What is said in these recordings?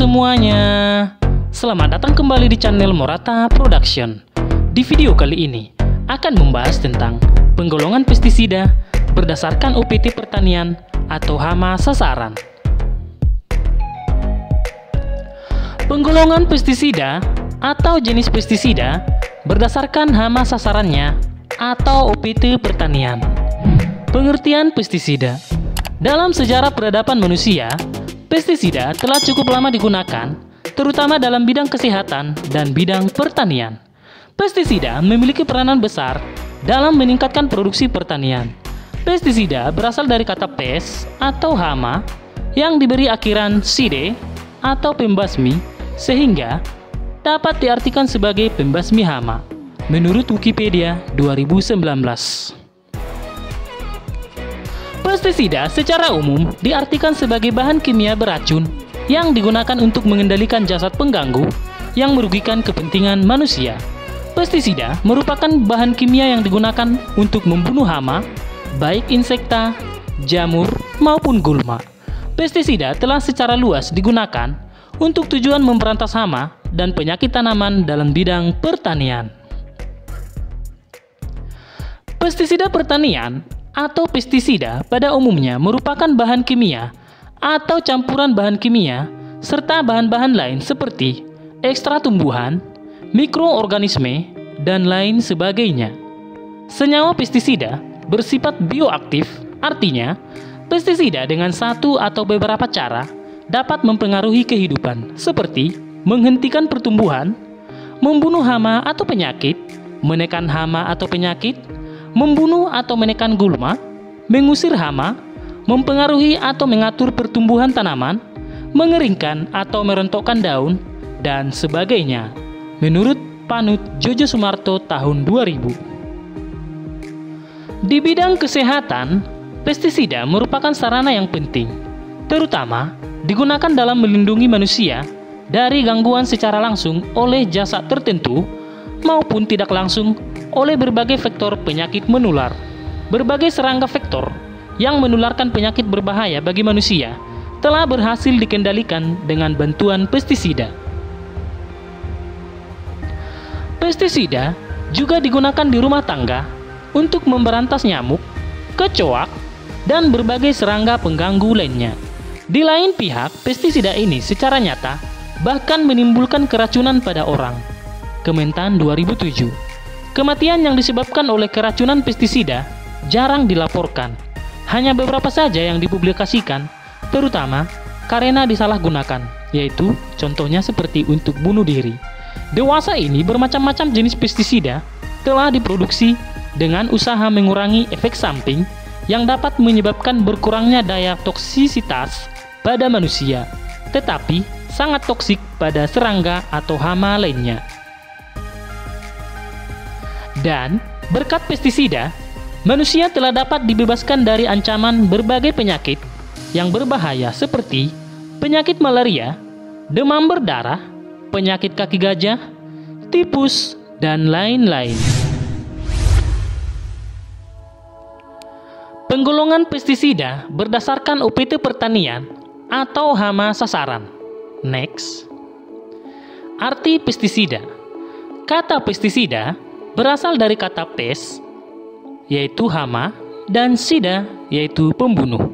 Semuanya, selamat datang kembali di channel Morata Production. Di video kali ini akan membahas tentang penggolongan pestisida berdasarkan UPT pertanian atau hama sasaran. Penggolongan pestisida atau jenis pestisida berdasarkan hama sasarannya atau OPT pertanian. Pengertian pestisida dalam sejarah peradaban manusia, Pestisida telah cukup lama digunakan, terutama dalam bidang kesehatan dan bidang pertanian. Pestisida memiliki peranan besar dalam meningkatkan produksi pertanian. Pestisida berasal dari kata pes atau hama yang diberi akhiran side atau pembasmi sehingga dapat diartikan sebagai pembasmi hama menurut Wikipedia 2019. Pestisida secara umum diartikan sebagai bahan kimia beracun yang digunakan untuk mengendalikan jasad pengganggu yang merugikan kepentingan manusia. Pestisida merupakan bahan kimia yang digunakan untuk membunuh hama, baik insekta, jamur, maupun gulma. Pestisida telah secara luas digunakan untuk tujuan memberantas hama dan penyakit tanaman dalam bidang pertanian. Pestisida pertanian atau pestisida pada umumnya merupakan bahan kimia atau campuran bahan kimia serta bahan-bahan lain seperti ekstra tumbuhan, mikroorganisme, dan lain sebagainya. Senyawa pestisida bersifat bioaktif, artinya pestisida dengan satu atau beberapa cara dapat mempengaruhi kehidupan, seperti menghentikan pertumbuhan, membunuh hama atau penyakit, menekan hama atau penyakit, membunuh atau menekan gulma, mengusir hama, mempengaruhi atau mengatur pertumbuhan tanaman, mengeringkan atau merontokkan daun, dan sebagainya. Menurut Panut Jojo Sumarto tahun 2000. Di bidang kesehatan, pestisida merupakan sarana yang penting, terutama digunakan dalam melindungi manusia dari gangguan secara langsung oleh jasa tertentu maupun tidak langsung oleh berbagai vektor penyakit menular. Berbagai serangga vektor yang menularkan penyakit berbahaya bagi manusia telah berhasil dikendalikan dengan bantuan pestisida. Pestisida juga digunakan di rumah tangga untuk memberantas nyamuk, kecoak, dan berbagai serangga pengganggu lainnya. Di lain pihak, pestisida ini secara nyata bahkan menimbulkan keracunan pada orang. Kementan 2007 Kematian yang disebabkan oleh keracunan pestisida jarang dilaporkan. Hanya beberapa saja yang dipublikasikan, terutama karena disalahgunakan, yaitu contohnya seperti untuk bunuh diri. Dewasa ini bermacam-macam jenis pestisida telah diproduksi dengan usaha mengurangi efek samping yang dapat menyebabkan berkurangnya daya toksisitas pada manusia, tetapi sangat toksik pada serangga atau hama lainnya. Dan berkat pestisida, manusia telah dapat dibebaskan dari ancaman berbagai penyakit yang berbahaya seperti penyakit malaria, demam berdarah, penyakit kaki gajah, tipus, dan lain-lain. Penggolongan pestisida berdasarkan UPT pertanian atau hama sasaran. Next. Arti pestisida. Kata pestisida berasal dari kata pes, yaitu hama, dan sida, yaitu pembunuh.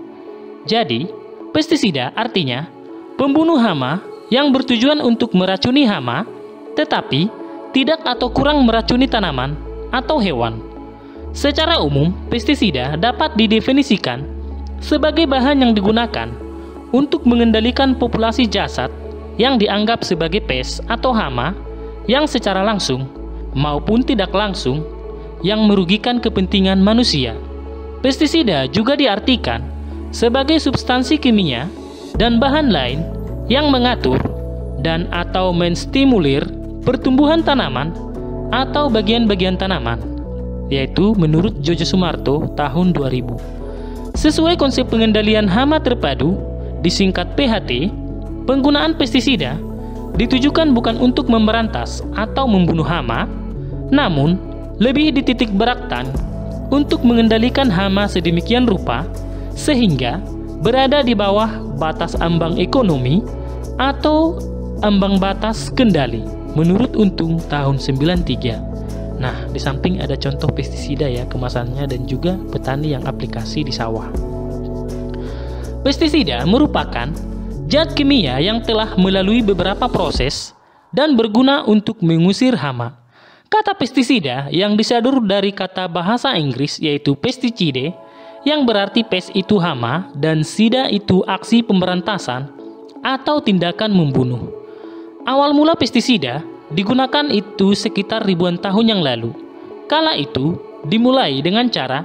Jadi, pestisida artinya pembunuh hama yang bertujuan untuk meracuni hama, tetapi tidak atau kurang meracuni tanaman atau hewan. Secara umum, pestisida dapat didefinisikan sebagai bahan yang digunakan untuk mengendalikan populasi jasad yang dianggap sebagai pes atau hama yang secara langsung maupun tidak langsung yang merugikan kepentingan manusia. Pestisida juga diartikan sebagai substansi kimia dan bahan lain yang mengatur dan atau menstimulir pertumbuhan tanaman atau bagian-bagian tanaman, yaitu menurut Jojo Sumarto tahun 2000. Sesuai konsep pengendalian hama terpadu, disingkat PHT, penggunaan pestisida ditujukan bukan untuk memberantas atau membunuh hama, namun, lebih dititik beratkan untuk mengendalikan hama sedemikian rupa sehingga berada di bawah batas ambang ekonomi atau ambang batas kendali menurut Untung tahun 93. Nah, di samping ada contoh pestisida ya kemasannya dan juga petani yang aplikasi di sawah. Pestisida merupakan zat kimia yang telah melalui beberapa proses dan berguna untuk mengusir hama. Kata pestisida yang disadur dari kata bahasa Inggris yaitu pesticide yang berarti pes itu hama dan sida itu aksi pemberantasan atau tindakan membunuh. Awal mula pestisida digunakan itu sekitar ribuan tahun yang lalu. Kala itu dimulai dengan cara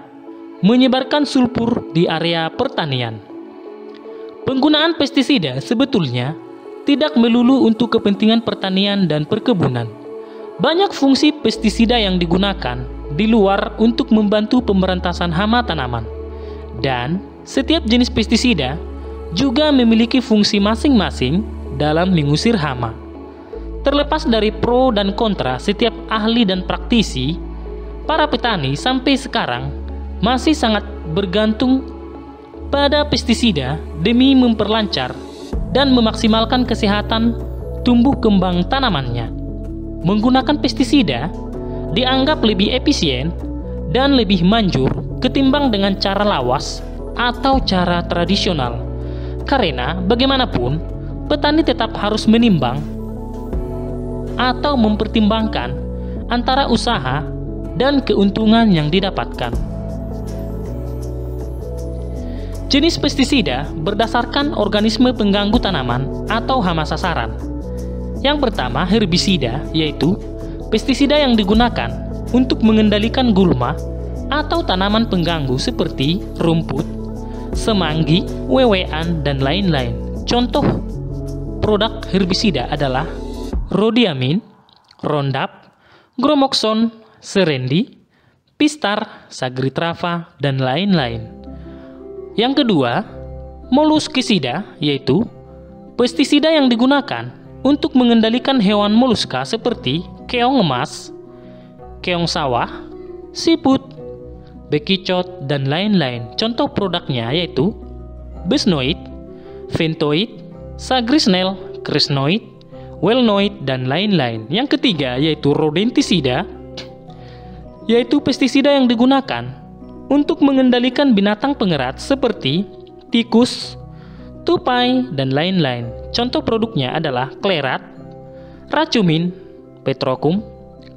menyebarkan sulfur di area pertanian. Penggunaan pestisida sebetulnya tidak melulu untuk kepentingan pertanian dan perkebunan. Banyak fungsi pestisida yang digunakan di luar untuk membantu pemberantasan hama tanaman. Dan setiap jenis pestisida juga memiliki fungsi masing-masing dalam mengusir hama. Terlepas dari pro dan kontra setiap ahli dan praktisi, para petani sampai sekarang masih sangat bergantung pada pestisida demi memperlancar dan memaksimalkan kesehatan tumbuh kembang tanamannya. Menggunakan pestisida dianggap lebih efisien dan lebih manjur ketimbang dengan cara lawas atau cara tradisional. Karena bagaimanapun, petani tetap harus menimbang atau mempertimbangkan antara usaha dan keuntungan yang didapatkan. Jenis pestisida berdasarkan organisme pengganggu tanaman atau hama sasaran. Yang pertama, herbisida, yaitu pestisida yang digunakan untuk mengendalikan gulma atau tanaman pengganggu seperti rumput, semanggi, wewean, dan lain-lain. Contoh produk herbisida adalah rodiamin, rondap, gromoxon, serendi, pistar, sagritrava, dan lain-lain. Yang kedua, moluskisida yaitu pestisida yang digunakan untuk mengendalikan hewan moluska seperti keong emas, keong sawah, siput, bekicot, dan lain-lain. Contoh produknya yaitu besnoid, ventoid, sagrisnel, krisnoid, Wellnoid, dan lain-lain. Yang ketiga yaitu rodentisida, yaitu pestisida yang digunakan untuk mengendalikan binatang pengerat seperti tikus, tupai, dan lain-lain. Contoh produknya adalah klerat, racumin, petrokum,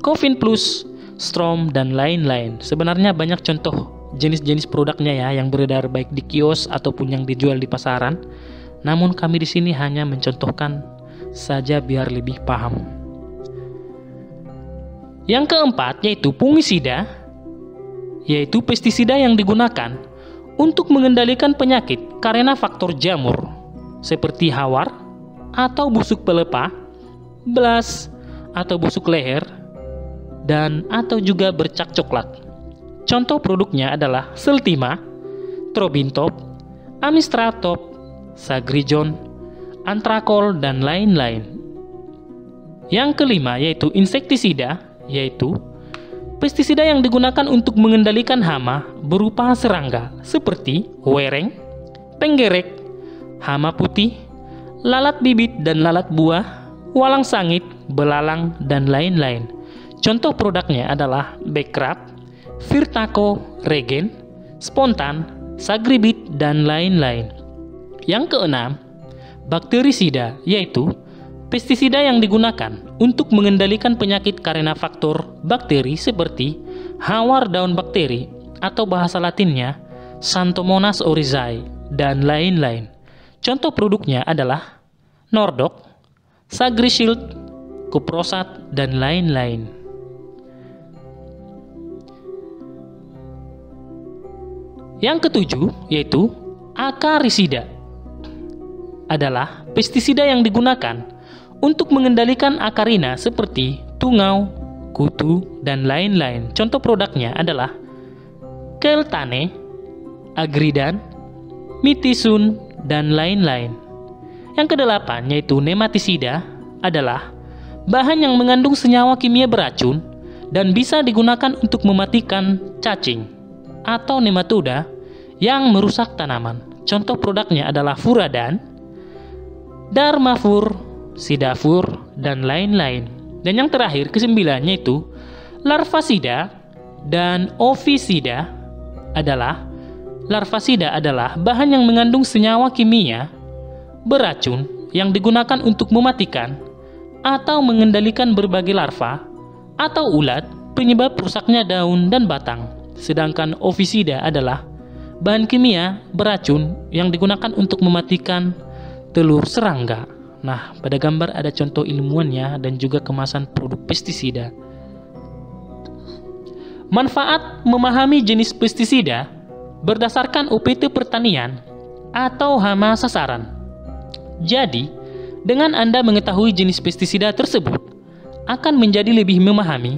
Covin Plus, Strom, dan lain-lain. Sebenarnya banyak contoh jenis-jenis produknya ya yang beredar baik di kios ataupun yang dijual di pasaran. Namun kami di sini hanya mencontohkan saja biar lebih paham. Yang keempat yaitu fungisida, yaitu pestisida yang digunakan untuk mengendalikan penyakit karena faktor jamur seperti hawar atau busuk pelepah, belas atau busuk leher, dan atau juga bercak coklat. Contoh produknya adalah Seltima, Trobintop, Amistratop, Sagrijon, antrakol, dan lain-lain. Yang kelima yaitu insektisida, yaitu pestisida yang digunakan untuk mengendalikan hama berupa serangga seperti wereng, penggerek, hama putih, lalat bibit dan lalat buah, walang sangit, belalang, dan lain-lain. Contoh produknya adalah Bekrap, Virtaco, Regen, Spontan, Sagribit, dan lain-lain. Yang keenam, bakterisida, yaitu pestisida yang digunakan untuk mengendalikan penyakit karena faktor bakteri seperti hawar daun bakteri atau bahasa latinnya Xanthomonas oryzae dan lain-lain. Contoh produknya adalah Nordoc, Sagrishield, Kuprosat, dan lain-lain. Yang ketujuh yaitu akarisida adalah pestisida yang digunakan untuk mengendalikan akarina seperti tungau, kutu, dan lain-lain. Contoh produknya adalah keltane, agridan, mitisun, dan lain-lain. Yang kedelapan yaitu nematisida adalah bahan yang mengandung senyawa kimia beracun dan bisa digunakan untuk mematikan cacing atau nematoda yang merusak tanaman. contoh produknya adalah furadan, darmafur, sidafur, dan lain-lain. Dan yang terakhir, kesembilannya itu larvasida dan ovisida adalah larvasida adalah bahan yang mengandung senyawa kimia beracun yang digunakan untuk mematikan atau mengendalikan berbagai larva atau ulat penyebab rusaknya daun dan batang. Sedangkan ovisida adalah bahan kimia beracun yang digunakan untuk mematikan telur serangga. Nah, pada gambar ada contoh ilmuannya dan juga kemasan produk pestisida. Manfaat memahami jenis pestisida berdasarkan UPT pertanian atau hama sasaran. Jadi, dengan Anda mengetahui jenis pestisida tersebut, akan menjadi lebih memahami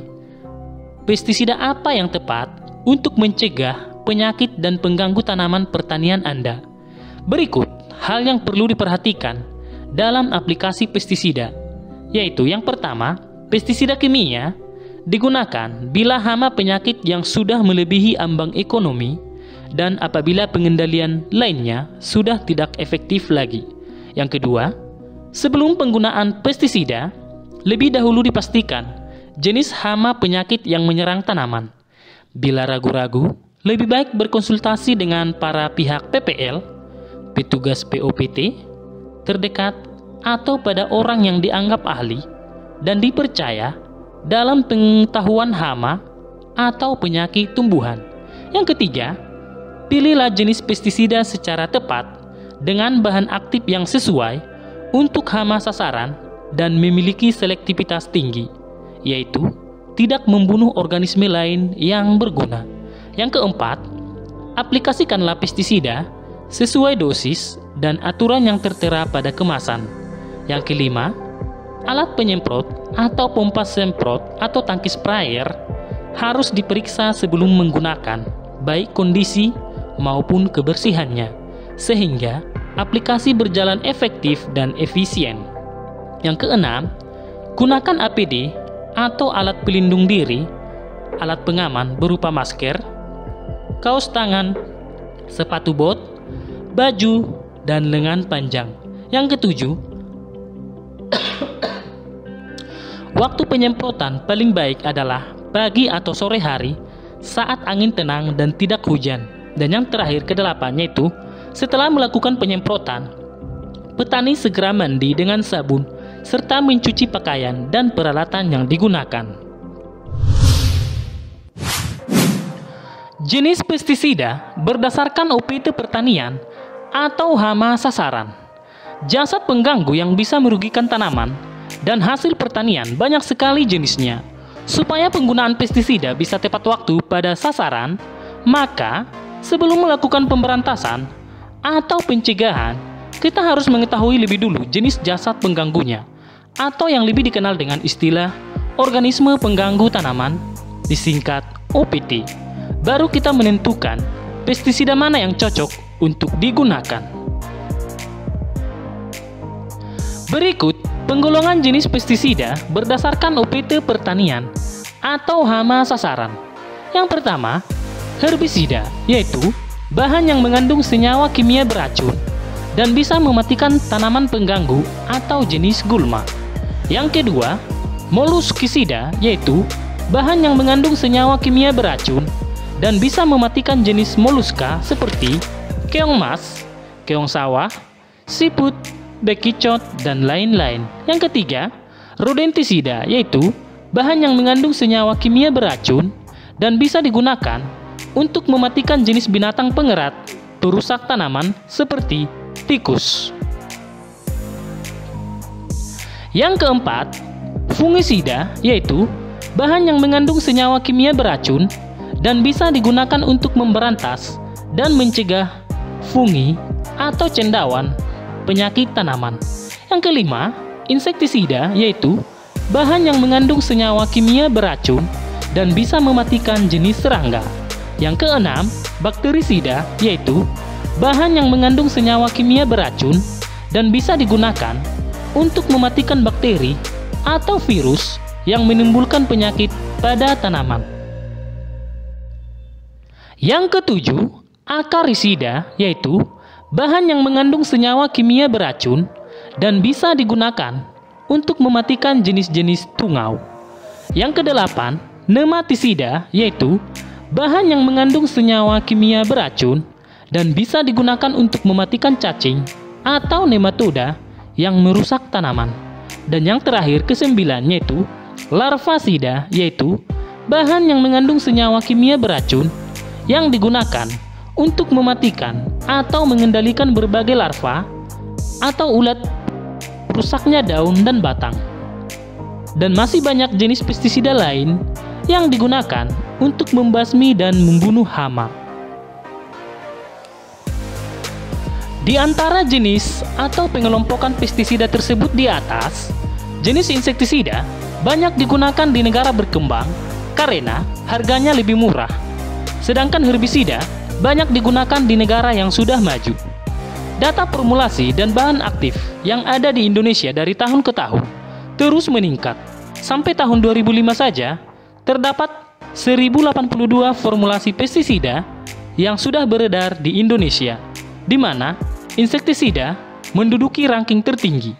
pestisida apa yang tepat untuk mencegah penyakit dan pengganggu tanaman pertanian Anda. Berikut hal yang perlu diperhatikan dalam aplikasi pestisida, yaitu yang pertama, pestisida kimia digunakan bila hama penyakit yang sudah melebihi ambang ekonomi dan apabila pengendalian lainnya sudah tidak efektif lagi. Yang kedua, sebelum penggunaan pestisida, lebih dahulu dipastikan jenis hama penyakit yang menyerang tanaman. Bila ragu-ragu, lebih baik berkonsultasi dengan para pihak PPL, petugas POPT, terdekat, atau pada orang yang dianggap ahli dan dipercaya dalam pengetahuan hama atau penyakit tumbuhan. Yang ketiga, pilihlah jenis pestisida secara tepat dengan bahan aktif yang sesuai untuk hama sasaran dan memiliki selektivitas tinggi, yaitu tidak membunuh organisme lain yang berguna. Yang keempat, aplikasikanlah pestisida sesuai dosis dan aturan yang tertera pada kemasan. Yang kelima, alat penyemprot atau pompa semprot atau tangki sprayer harus diperiksa sebelum menggunakan, baik kondisi maupun kebersihannya, sehingga aplikasi berjalan efektif dan efisien. Yang keenam, gunakan APD atau alat pelindung diri, alat pengaman berupa masker, kaos tangan, sepatu bot, baju, dan lengan panjang. Yang ketujuh, waktu penyemprotan paling baik adalah pagi atau sore hari saat angin tenang dan tidak hujan. Dan yang terakhir kedelapannya itu, setelah melakukan penyemprotan, petani segera mandi dengan sabun serta mencuci pakaian dan peralatan yang digunakan. Jenis pestisida berdasarkan OPT pertanian atau hama sasaran. Jasad pengganggu yang bisa merugikan tanaman dan hasil pertanian banyak sekali jenisnya. Supaya penggunaan pestisida bisa tepat waktu pada sasaran, maka sebelum melakukan pemberantasan atau pencegahan, kita harus mengetahui lebih dulu jenis jasad pengganggunya atau yang lebih dikenal dengan istilah organisme pengganggu tanaman disingkat OPT baru kita menentukan pestisida mana yang cocok untuk digunakan. Berikut penggolongan jenis pestisida berdasarkan UPT pertanian atau hama sasaran. Yang pertama, herbisida, yaitu bahan yang mengandung senyawa kimia beracun dan bisa mematikan tanaman pengganggu atau jenis gulma. Yang kedua, moluskisida, yaitu bahan yang mengandung senyawa kimia beracun dan bisa mematikan jenis moluska seperti keong mas, keong sawah, siput, bekicot, dan lain-lain. Yang ketiga, rodentisida yaitu bahan yang mengandung senyawa kimia beracun dan bisa digunakan untuk mematikan jenis binatang pengerat perusak tanaman seperti tikus. Yang keempat, fungisida yaitu bahan yang mengandung senyawa kimia beracun dan bisa digunakan untuk memberantas dan mencegah fungi atau cendawan penyakit tanaman. Yang kelima, insektisida yaitu bahan yang mengandung senyawa kimia beracun dan bisa mematikan jenis serangga. Yang keenam, bakterisida yaitu bahan yang mengandung senyawa kimia beracun dan bisa digunakan untuk mematikan bakteri atau virus yang menimbulkan penyakit pada tanaman. Yang ketujuh, akarisida yaitu bahan yang mengandung senyawa kimia beracun dan bisa digunakan untuk mematikan jenis-jenis tungau. Yang kedelapan, nematisida yaitu bahan yang mengandung senyawa kimia beracun dan bisa digunakan untuk mematikan cacing atau nematoda yang merusak tanaman. Dan yang terakhir kesembilan yaitu larvasida yaitu bahan yang mengandung senyawa kimia beracun yang digunakan untuk mematikan atau mengendalikan berbagai larva atau ulat rusaknya daun dan batang. Dan masih banyak jenis pestisida lain yang digunakan untuk membasmi dan membunuh hama. Di antara jenis atau pengelompokan pestisida tersebut di atas, jenis insektisida banyak digunakan di negara berkembang karena harganya lebih murah. Sedangkan herbisida banyak digunakan di negara yang sudah maju. Data formulasi dan bahan aktif yang ada di Indonesia dari tahun ke tahun terus meningkat. Sampai tahun 2005 saja, terdapat 1082 formulasi pestisida yang sudah beredar di Indonesia, di mana insektisida menduduki ranking tertinggi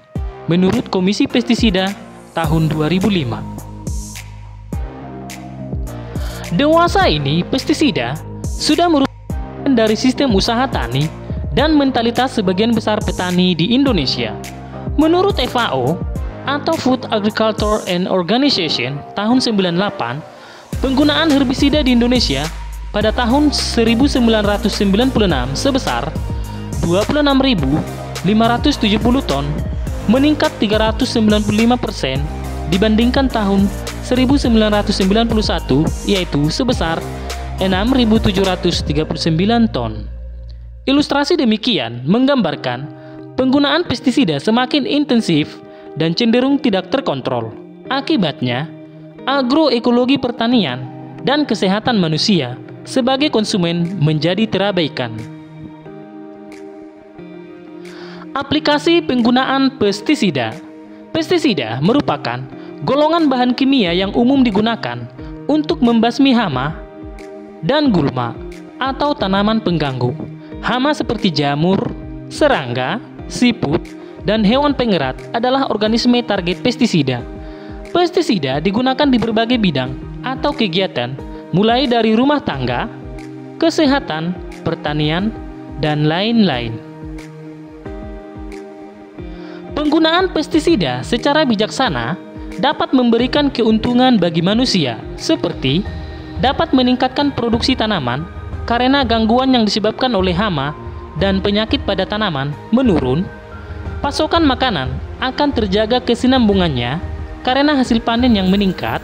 menurut Komisi Pestisida tahun 2005. Dewasa ini pestisida sudah merupakan dari sistem usaha tani dan mentalitas sebagian besar petani di Indonesia. Menurut FAO atau Food Agriculture and Organization tahun 98, penggunaan herbisida di Indonesia pada tahun 1996 sebesar 26.570 ton, meningkat 395 persen dibandingkan tahun 1991 yaitu sebesar 6.739 ton. Ilustrasi demikian menggambarkan penggunaan pestisida semakin intensif dan cenderung tidak terkontrol. Akibatnya, agroekologi pertanian dan kesehatan manusia sebagai konsumen menjadi terabaikan. Aplikasi penggunaan pestisida. Pestisida merupakan golongan bahan kimia yang umum digunakan untuk membasmi hama dan gulma atau tanaman pengganggu. Hama seperti jamur, serangga, siput, dan hewan pengerat adalah organisme target pestisida. Pestisida digunakan di berbagai bidang atau kegiatan, mulai dari rumah tangga, kesehatan, pertanian, dan lain-lain. Penggunaan pestisida secara bijaksana dapat memberikan keuntungan bagi manusia, seperti dapat meningkatkan produksi tanaman karena gangguan yang disebabkan oleh hama dan penyakit pada tanaman menurun. Pasokan makanan akan terjaga kesinambungannya karena hasil panen yang meningkat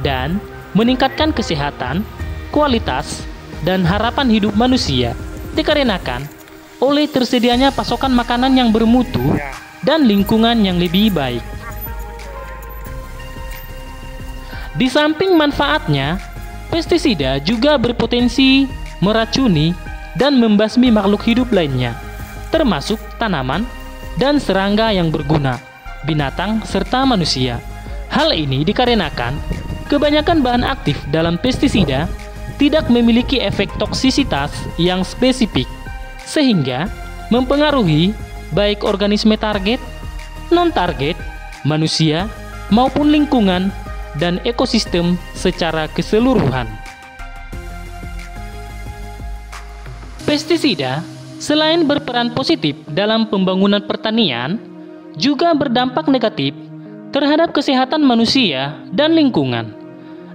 dan meningkatkan kesehatan, kualitas, dan harapan hidup manusia dikarenakan oleh tersedianya pasokan makanan yang bermutu dan lingkungan yang lebih baik. Di samping manfaatnya, pestisida juga berpotensi meracuni dan membasmi makhluk hidup lainnya, termasuk tanaman dan serangga yang berguna, binatang, serta manusia. Hal ini dikarenakan kebanyakan bahan aktif dalam pestisida tidak memiliki efek toksisitas yang spesifik, sehingga mempengaruhi baik organisme target, non-target, manusia, maupun lingkungan dan ekosistem secara keseluruhan. Pestisida selain berperan positif dalam pembangunan pertanian, juga berdampak negatif terhadap kesehatan manusia dan lingkungan.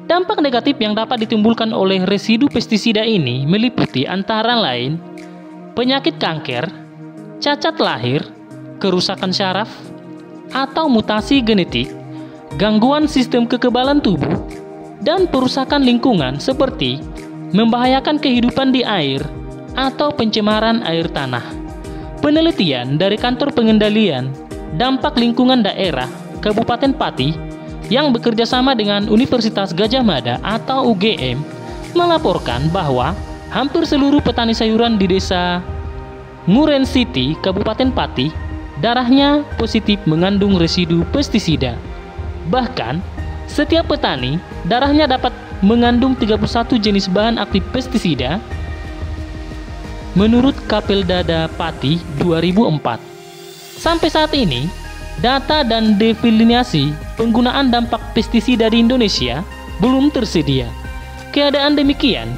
Dampak negatif yang dapat ditimbulkan oleh residu pestisida ini meliputi antara lain penyakit kanker, cacat lahir, kerusakan syaraf, atau mutasi genetik, gangguan sistem kekebalan tubuh, dan perusakan lingkungan seperti membahayakan kehidupan di air atau pencemaran air tanah. Penelitian dari Kantor Pengendalian Dampak Lingkungan Daerah Kabupaten Pati yang bekerja sama dengan Universitas Gajah Mada atau UGM melaporkan bahwa hampir seluruh petani sayuran di desa Muren City, Kabupaten Pati, darahnya positif mengandung residu pestisida. Bahkan, setiap petani darahnya dapat mengandung 31 jenis bahan aktif pestisida menurut Kapeldada Pati 2004. Sampai saat ini, data dan definisi penggunaan dampak pestisida di Indonesia belum tersedia. Keadaan demikian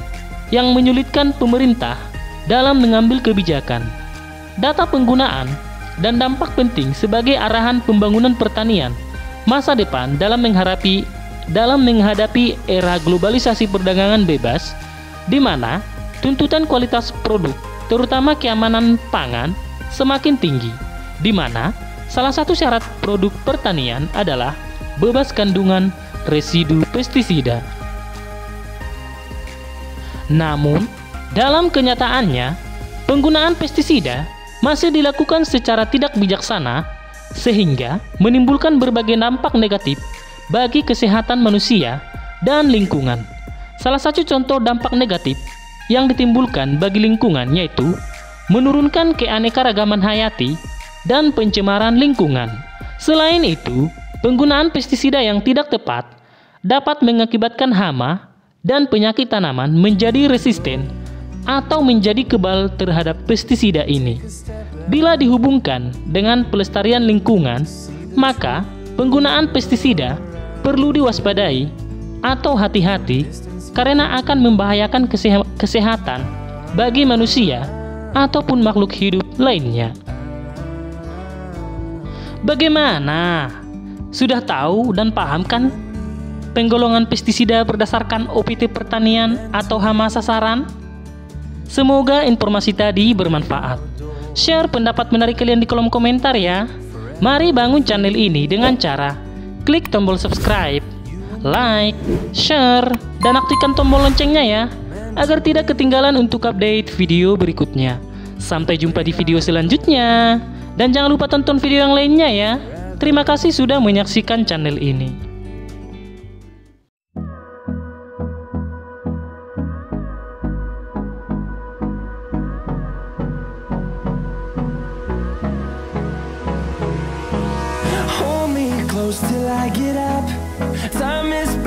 yang menyulitkan pemerintah dalam mengambil kebijakan. Data penggunaan dan dampak penting sebagai arahan pembangunan pertanian masa depan dalam menghadapi dalam menghadapi era globalisasi perdagangan bebas di mana tuntutan kualitas produk, terutama keamanan pangan, semakin tinggi, di mana salah satu syarat produk pertanian adalah bebas kandungan residu pestisida. Namun, dalam kenyataannya, penggunaan pestisida masih dilakukan secara tidak bijaksana sehingga menimbulkan berbagai dampak negatif bagi kesehatan manusia dan lingkungan. Salah satu contoh dampak negatif yang ditimbulkan bagi lingkungan yaitu menurunkan keanekaragaman hayati dan pencemaran lingkungan. Selain itu, penggunaan pestisida yang tidak tepat dapat mengakibatkan hama dan penyakit tanaman menjadi resisten atau menjadi kebal terhadap pestisida ini. Bila dihubungkan dengan pelestarian lingkungan, maka penggunaan pestisida perlu diwaspadai atau hati-hati karena akan membahayakan kesehatan bagi manusia ataupun makhluk hidup lainnya. Bagaimana? Sudah tahu dan paham kan penggolongan pestisida berdasarkan OPT pertanian atau hama sasaran? Semoga informasi tadi bermanfaat. Share pendapat menarik kalian di kolom komentar ya. Mari bangun channel ini dengan cara klik tombol subscribe like, share, dan aktifkan tombol loncengnya ya, agar tidak ketinggalan untuk update video berikutnya. Sampai jumpa di video selanjutnya. Dan jangan lupa tonton video yang lainnya ya. Terima kasih sudah menyaksikan channel ini. I get up. Time is